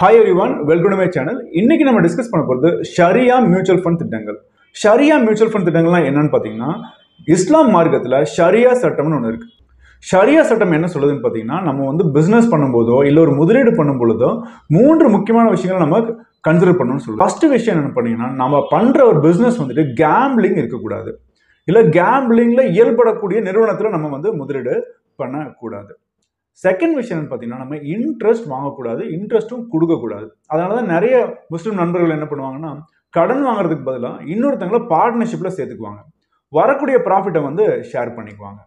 Hi everyone welcome to my channel இன்னைக்கு நம்ம discuss பண்ண போகிறது ஷரியா மியூச்சுவல் ஃபண்ட் திட்டங்கள். ஷரியா மியூச்சுவல் ஃபண்ட் திட்டங்கள்லாம் என்னன்னு பார்த்தீங்கன்னா இஸ்லாம் மார்க்கத்தில் ஷரியா சட்டம்னு ஒன்று இருக்குது ஷரியா சட்டம் என்ன சொல்லுதுன்னு பார்த்தீங்கன்னா நம்ம வந்து பிஸ்னஸ் பண்ணும்போதோ இல்லை ஒரு முதலீடு பண்ணும் பொழுதோ மூன்று முக்கியமான விஷயங்களை நம்ம கன்சிடர் பண்ணணும்னு சொல்லுவோம். ஃபஸ்ட்டு விஷயம் என்ன பண்ணீங்கன்னா நம்ம பண்ணுற ஒரு பிஸ்னஸ் வந்துட்டு கேம்பிளிங் இருக்கக்கூடாது. இல்லை கேம்பிளிங்கில் இயல்படக்கூடிய நிறுவனத்தில் நம்ம வந்து முதலீடு பண்ணக்கூடாது. செகண்ட் விஷயம் பார்த்தீங்கன்னா நம்ம இன்ட்ரெஸ்ட் வாங்கக்கூடாது இன்ட்ரெஸ்ட்டும் கொடுக்கக்கூடாது. அதனால தான் நிறைய முஸ்லீம் நண்பர்கள் என்ன பண்ணுவாங்கன்னா கடன் வாங்குறதுக்கு பதிலாக இன்னொருத்தங்களை பார்ட்னர்ஷிப்பில் சேர்த்துக்குவாங்க. வரக்கூடிய ப்ராஃபிட்டை வந்து ஷேர் பண்ணிக்குவாங்க.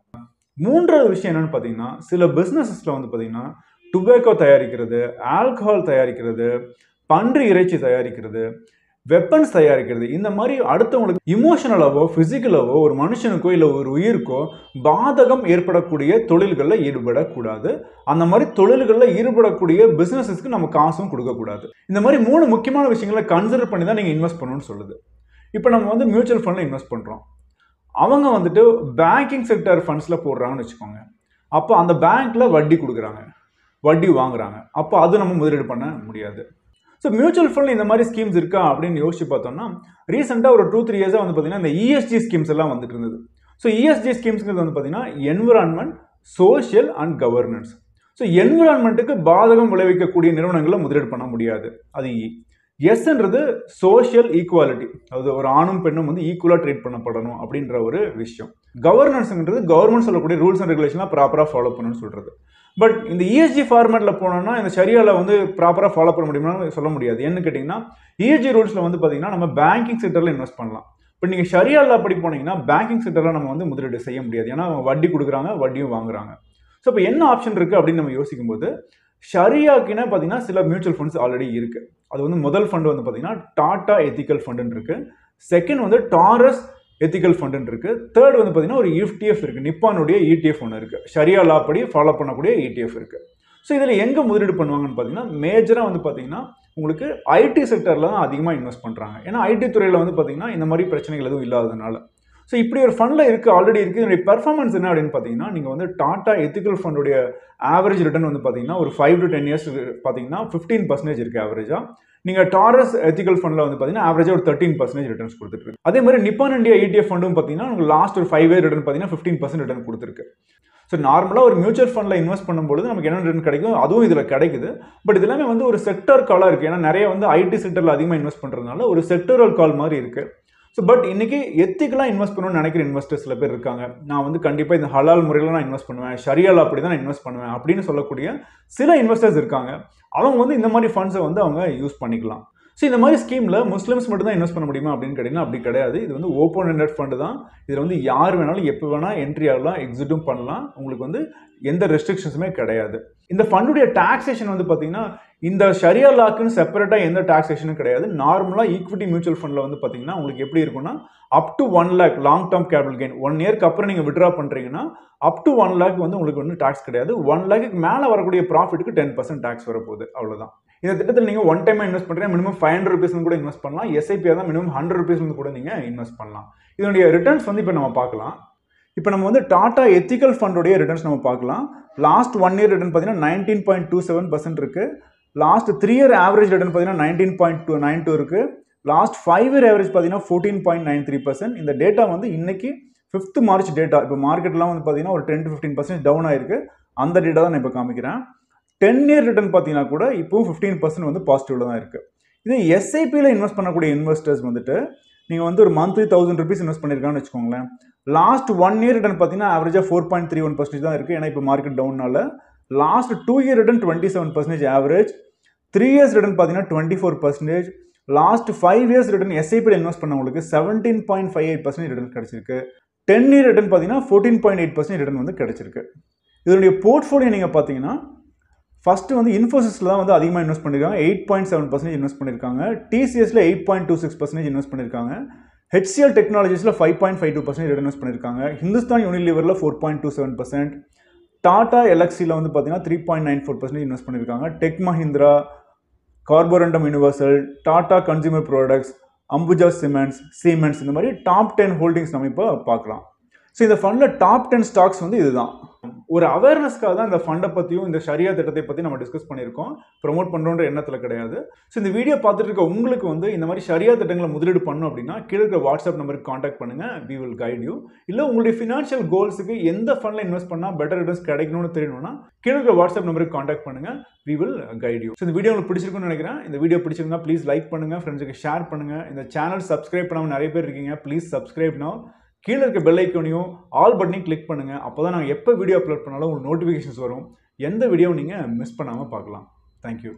மூன்றாவது விஷயம் என்னென்னு பார்த்தீங்கன்னா சில பிஸ்னஸஸில் வந்து பார்த்தீங்கன்னா டுபேக்கோ தயாரிக்கிறது ஆல்கஹால் தயாரிக்கிறது பன்றி இறைச்சி தயாரிக்கிறது வெப்பன்ஸ் தயாரிக்கிறது. இந்த மாதிரி அடுத்தவங்களுக்கு இமோஷனலாவோ ஃபிசிக்கலாவோ ஒரு மனுஷனுக்கோ இல்லை ஒரு உயிருக்கோ பாதகம் ஏற்படக்கூடிய தொழில்களில் ஈடுபடக்கூடாது. அந்த மாதிரி தொழில்களில் ஈடுபடக்கூடிய பிஸ்னஸஸ்க்கு நம்ம காசும் கொடுக்கக்கூடாது. இந்த மாதிரி மூணு முக்கியமான விஷயங்களை கன்சிடர் பண்ணி தான் நீங்கள் இன்வெஸ்ட் பண்ணணும்னு சொல்லுது. இப்போ நம்ம வந்து மியூச்சுவல் ஃபண்டில் இன்வெஸ்ட் பண்ணுறோம் அவங்க வந்துட்டு பேங்கிங் செக்டர் ஃபண்ட்ஸில் போடுறாங்கன்னு வச்சுக்கோங்க. அப்போ அந்த பேங்க்கில் வட்டி கொடுக்குறாங்க. வட்டி வாங்குறாங்க. அப்போ அது நம்ம முதலீடு பண்ண முடியாது. ஸோ மியூச்சுவல் ஃபண்ட் இந்த மாதிரி ஸ்கீம்ஸ் இருக்கா அப்படின்னு யோசிச்சு பார்த்தோம்னா ரீசெண்டாக ஒரு டூ த்ரீ இயர்ஸாக வந்து பார்த்தீங்கன்னா இந்த இஎஸ்ஜி ஸ்கீம்ஸ் எல்லாம் வந்துட்டு இருந்தது. ஸோ இஎஸ்ஜி ஸ்கீம்ஸ்ங்கிறது வந்து பார்த்தீங்கன்னா environment social and governance so என்விரான்மெண்ட்டுக்கு பாதகம் விளைவிக்கக்கூடிய நிறுவனங்களை முதலீடு பண்ண முடியாது. அது இ எஸ்ன்றது சோஷியல் ஈக்குவாலிட்டி அதாவது ஒரு ஆணும் பெண்ணும் வந்து ஈக்குவலாக ட்ரீட் பண்ணப்படணும் அப்படின்ற ஒரு விஷயம். கவர்னன்ஸுங்கிறது கவர்மெண்ட் சொல்லக்கூடிய ரூல்ஸ் அண்ட் ரெகுலேஷன்லாம் ப்ராப்பராக ஃபாலோ பண்ணணும்னு சொல்கிறது பட் இந்த இஎஸ்ஜி ஃபார்மேட்டில் போனோம்னா இந்த சரியாவில் வந்து ப்ராப்பராக ஃபாலோ பண்ண முடியுமான்னு சொல்ல முடியாது. என்ன கேட்டிங்கன்னா இஎஸ்ஜி ரூல்ஸில் வந்து பார்த்தீங்கன்னா நம்ம பேங்கிங் செக்டரில் இன்வெஸ்ட் பண்ணலாம். இப்போ நீங்கள் ஷரியாவில் அப்படி போனீங்கன்னா பேங்கிங் செக்டரில் நம்ம வந்து முதலீடு செய்ய முடியாது. ஏன்னா அவங்க வட்டி கொடுக்குறாங்க வட்டியும் வாங்குறாங்க. ஸோ இப்போ என்ன ஆப்ஷன் இருக்குது அப்படின்னு நம்ம யோசிக்கும் போது ஷரியாக்குன்னு பார்த்தீங்கன்னா சில மியூச்சுவல் ஃபண்ட்ஸ் ஆல்ரெடி இருக்குது அது வந்து முதல் ஃபண்டு வந்து பார்த்தீங்கன்னா டாடா எத்திக்கல் ஃபண்டுன்னு இருக்குது செகண்ட் வந்து டாரஸ் எத்திக்கல் ஃபண்டுன்னு இருக்குது தேர்ட் வந்து பார்த்தீங்கன்னா ஒரு இஃப்டிஎஃப் இருக்குது நிப்பானுடைய இடிஎஃப் ஒன்று இருக்குது ஷரியா லா படி ஃபாலோ பண்ணக்கூடிய இடிஎஃப் இருக்குது ஸோ இதில் எங்கே முதலீடு பண்ணுவாங்கன்னு பார்த்தீங்கன்னா மேஜராக வந்து பார்த்தீங்கன்னா உங்களுக்கு ஐடி செக்டரில் தான் அதிகமாக இன்வெஸ்ட் பண்ணுறாங்க ஏன்னா ஐடி துறையில் வந்து பார்த்தீங்கன்னா இந்த மாதிரி பிரச்சனைகள் எதுவும் இல்லாததுனால. ஸோ இப்படி ஒரு ஃபண்டில் இருக்குது ஆல்ரெடி இருக்குது இதனுடைய பெர்ஃபார்மன்ஸ் என்ன அப்படின்னு பார்த்தீங்கன்னா நீங்கள் வந்து டாடா எத்திக்கல் ஃபண்டுடைய ஆவரேஜ் ரிட்டர்ன் வந்து பார்த்தீங்கன்னா ஒரு ஃபைவ் டு டென் இயர்ஸ் பார்த்தீங்கன்னா ஃபிஃப்டீன் பர்சன்டேஜ் இருக்குது ஆவரேஜாக நீங்கள் டாரஸ் எத்திக்கல் ஃபண்டில் வந்து பார்த்தீங்கன்னா ஆவரேஜாக ஒரு தேர்ட்டின் பர்சன்டேஜ் ரிட்டர்ன்ஸ் கொடுத்துருக்கு அதே மாதிரி நிப்பான் இந்தியா இடிஎஃப் ஃபண்டும் பார்த்தீங்கன்னா உங்களுக்கு லாஸ்ட் ஒரு ஃபைவ் இயர் ரிட்டர்ன் பார்த்தீங்கன்னா ஃபிஃப்டீன் பர்சன்ட் ரிட்டர்ன் கொடுத்துருக்கு. ஸோ நார்மலாக ஒரு மியூச்சுவல் ஃபண்டில் இன்வெஸ்ட் பண்ணும்போது நமக்கு என்ன ரிட்டர்ன் கிடைக்கும் அதுவும் இதில் கிடைக்குது. பட் இது எல்லாமே வந்து ஒரு செக்டர் காலாக இருக்குது ஏன்னா நிறைய வந்து ஐடி செக்டரில் அதிகமாக இன்வெஸ்ட் பண்ணுறதுனால ஒரு செக்டரல் கால் மாதிரி இருக்குது ஸோ பட் இன்னைக்கு எத்திக்கலாக இன்வெஸ்ட் பண்ணணும்னு நினைக்கிற இன்வெஸ்டர்ஸ் சில பேர் இருக்காங்க. நான் வந்து கண்டிப்பாக இந்த ஹலால் முறையில் நான் இன்வெஸ்ட் பண்ணுவேன். ஷரியால் அப்படி தான் நான் இன்வெஸ்ட் பண்ணுவேன் அப்படின்னு சொல்லக்கூடிய சில இன்வெஸ்டர்ஸ் இருக்காங்க. அவங்க வந்து இந்த மாதிரி ஃபண்ட்ஸை வந்து அவங்க யூஸ் பண்ணிக்கலாம். ஸோ இந்த மாதிரி ஸ்கீமில் முஸ்லிம்ஸ் மட்டும் தான் இன்வெஸ்ட் பண்ண முடியுமா அப்படின்னு கேட்டிங்கன்னா அப்படி கிடையாது. இது வந்து ஓப்பன் ஹண்ட்ரட் ஃபண்டு தான். இதில் வந்து யார் வேணாலும் எப்போ வேணால் என்ட்ரி ஆகலாம் எக்ஸிட்டும் பண்ணலாம். உங்களுக்கு வந்து எந்த ரெஸ்ட்ரிக்ஷன்ஸுமே கிடையாது. இந்த ஃபண்டுடைய டாக்ஸேஷன் வந்து பார்த்தீங்கன்னா இந்த ஷரியா லாக்குன்னு செப்பரேட்டாக எந்த டாக்ஸேஷனும் கிடையாது. நார்மலாக ஈக்விட்டி மியூச்சுவல் ஃபண்டில் வந்து பார்த்தீங்கன்னா உங்களுக்கு எப்படி இருக்கும்னா up to one lakh long term capital gain one இயர்க்கு அப்புறம் நீங்கள் விட்ரா பண்ணுறீங்கன்னா அப் டு ஒன் லேக் வந்து உங்களுக்கு வந்து டாக்ஸ் கிடையாது. ஒன் லேக்கு மேலே வரக்கூடிய ப்ராஃபிட்டுக்கு டென் பர்சன்ட் டாக்ஸ் வரப்போகுது. அவ்வளோதான் இந்த திட்டத்தில் நீங்கள் ஒன் டைம் இன்வெஸ்ட் பண்ணுறீங்க மினிமம் ஃபைவ் ஹண்ட்ரட் ருபீஸ் கூட இன்வெஸ்ட் பண்ணலாம். எஸ்ஐபியாக தான் மினிமம் ஹண்ட்ரட் ருபீஸ்லேருந்து கூட நீங்கள் இன்வெஸ்ட் பண்ணலாம். இதனுடைய ரிட்டர்ன்ஸ் வந்து இப்போ நம்ம பார்க்கலாம். இப்போ நம்ம வந்து டாடா எத்திக்கல் ஃபண்டுடைய ரிட்டர்ன்ஸ் நம்ம பார்க்கலாம். லாஸ்ட் ஒன் இயர் ரிட்டர்ன் பார்த்தீங்கன்னா nineteen point two seven percent இருக்குது last three year average return பார்த்தீங்கன்னா nineteen point two nine two இருக்குது லாஸ்ட் ஃபைவ் இயர் ஆவரேஜ் பார்த்தீங்கன்னா fourteen point nine three percent இந்த டேட்டா வந்து இன்னைக்கு ஃபிஃப்த் மார்ச் டேட்டா இப்போ மார்க்கெட்லாம் வந்து பார்த்தீங்கன்னா ஒரு ten to fifteen percent down ஆயிருக்கு. அந்த டேட்டா தான் நான் இப்போ காமிக்கிறேன். டென் இயர் ரிட்டர்ன் பார்த்தீங்கன்னா கூட இப்போவும் ஃபிஃப்டீன் பர்சன்ட் வந்து பாசிட்டிவில் தான் இருக்குது இதே எஸ்ஐபியில் இன்வெஸ்ட் பண்ணக்கூடிய இன்வெஸ்டர்ஸ் வந்துட்டு நீங்கள் வந்து ஒரு மந்த்லி தௌசண்ட் ருபீஸ் இன்வெஸ்ட் பண்ணியிருக்கான்னு வச்சுக்கோங்களேன். லாஸ்ட் ஒன் இயர் ரிட்டர்ன் பார்த்தீங்கன்னா ஆவரேஜாக four point three one percentage தான் இருக்குது ஏன்னா இப்போ market டவுன்னால last two year return twenty seven percentage average three years return பார்த்தீங்கன்னா twenty four percentage last five years return எஸ்ஐபியில் invest பண்ணவங்களுக்கு seventeen point five eight percentage return கிடச்சிருக்கு. Ten year return பார்த்தீங்கன்னா fourteen point eight percentage return வந்து கிடச்சிருக்கு. இதனுடைய portfolio நீங்கள் பார்த்தீங்கன்னா first வந்து இன்ஃபோசிஸில் தான் வந்து அதிகமாக இன்வெஸ்ட் பண்ணியிருக்காங்க eight point seven percentage invest பண்ணியிருக்காங்க டிசிஎஸில் eight point two six percentage invest பண்ணியிருக்காங்க HCL டெக்னாலஜிஸில் five point five two percentage invest பண்ணியிருக்காங்க Hindustan யூனிலிவரில் four point two seven percent Tata எலக்ஸியில் வந்து பார்த்தீங்கன்னா three point nine four percentage invest பண்ணியிருக்காங்க Tech Mahindra Carborundum Universal Tata Consumer Products Ambuja Cements Cements இந்த மாதிரி top ten holdings நம்ம இப்போ பார்க்கலாம். So இந்த ஃபண்டில் டாப் டென் ஸ்டாக்ஸ் வந்து இதுதான். ஒரு அவேர்னஸ்க்காக தான் இந்த ஃபண்டை பற்றியும் இந்த ஷரியா திட்டத்தை பற்றி நம்ம டிஸ்கஸ் பண்ணியிருக்கோம். ப்ரொமோட் பண்ணுறோன்ற எண்ணத்தில் கிடையாது. ஸோ இந்த வீடியோ பார்த்துட்டு இருக்க உங்களுக்கு வந்து இந்த மாதிரி ஷரியா திட்டங்களை முதலீடு பண்ணும் அப்படின்னா கீழே இருக்கிற வாட்ஸ்அப் நம்பருக்கு காண்டாக்ட் பண்ணுங்கள் வி வில் கைட் யூ இல்லை உங்களுடைய ஃபினான்ஷியல் கோல்ஸுக்கு எந்த ஃபண்டில் இன்வெஸ்ட் பண்ணால் பெட்டர் ரிட்டர்ன்ஸ் கிடைக்கணும்னு தெரியணும்னா கீழே இருக்க வாட்ஸ்அப் நம்பருக்கு காண்டாக்ட் பண்ணுங்கள் we will guide you so இந்த வீடியோ உங்களுக்கு பிடிச்சிருக்குன்னு நினைக்கிறேன். இந்த வீடியோ பிடிச்சிருந்தா ப்ளீஸ் லைக் பண்ணுங்கள் ஃப்ரெண்ட்ஸுக்கு ஷேர் பண்ணுங்கள் இந்த சேனல் சப்ஸ்கிரைப் பண்ணாமல் நிறைய பேர் இருக்கீங்க. Please subscribe now. கீழே இருக்க பெல் ஐக்கனையும் ஆல் பட்டனையும் கிளிக் பண்ணுங்கள் அப்போ தான் நாங்கள் எப்போ வீடியோ அப்லோட் பண்ணாலும் உங்களுக்கு நோட்டிஃபிகேஷன்ஸ் வரும். எந்த வீடியோவும் நீங்கள் மிஸ் பண்ணாமல் பார்க்கலாம். தேங்க்யூ